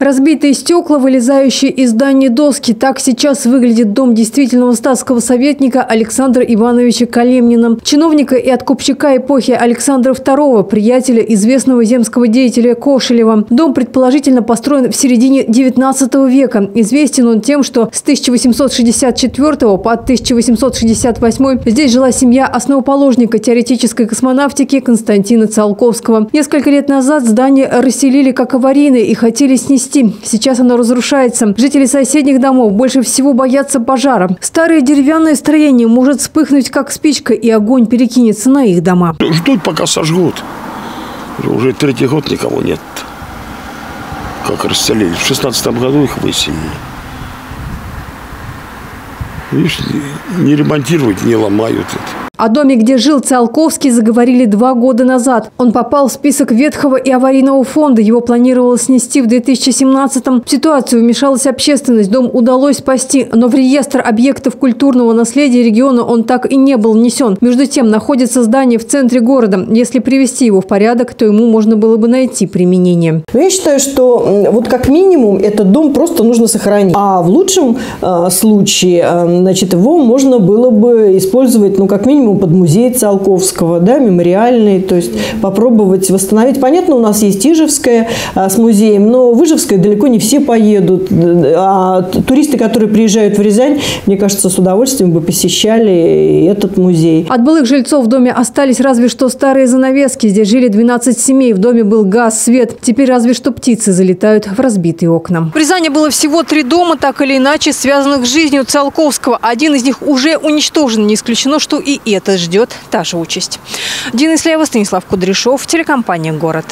Разбитые стекла, вылезающие из здания доски. Так сейчас выглядит дом действительного статского советника Александра Ивановича Калемнина. Чиновника и откупщика эпохи Александра II, приятеля известного земского деятеля Кошелева. Дом предположительно построен в середине 19 века. Известен он тем, что с 1864 по 1868 здесь жила семья основоположника теоретической космонавтики Константина Циолковского. Несколько лет назад здание расселили как аварийное и хотели снести снести. Сейчас оно разрушается. Жители соседних домов больше всего боятся пожара. Старое деревянное строение может вспыхнуть как спичка, и огонь перекинется на их дома. Ждут, пока сожгут. Уже третий год никого нет. Как расселили. В шестнадцатом году их выселили. Видишь, не ремонтируют, не ломают это. О доме, где жил Циолковский, заговорили два года назад. Он попал в список ветхого и аварийного фонда. Его планировалось снести в 2017-м. В ситуацию вмешалась общественность. Дом удалось спасти, но в реестр объектов культурного наследия региона он так и не был внесен. Между тем, находится здание в центре города. Если привести его в порядок, то ему можно было бы найти применение. Я считаю, что вот как минимум этот дом просто нужно сохранить. А в лучшем э, случае, э, значит, его можно было бы использовать, ну, как минимум, под музей Циолковского, да, мемориальный, то есть попробовать восстановить. Понятно, у нас есть Ижевская а, с музеем, но в Ижевское далеко не все поедут. А туристы, которые приезжают в Рязань, мне кажется, с удовольствием бы посещали этот музей. От былых жильцов в доме остались разве что старые занавески. Здесь жили 12 семей, в доме был газ, свет. Теперь разве что птицы залетают в разбитые окна. В Рязани было всего три дома, так или иначе связанных с жизнью Циолковского. Один из них уже уничтожен. Не исключено, что и это ждет та же участь. Дина Исляева, Станислав Кудряшов, телекомпания «Город».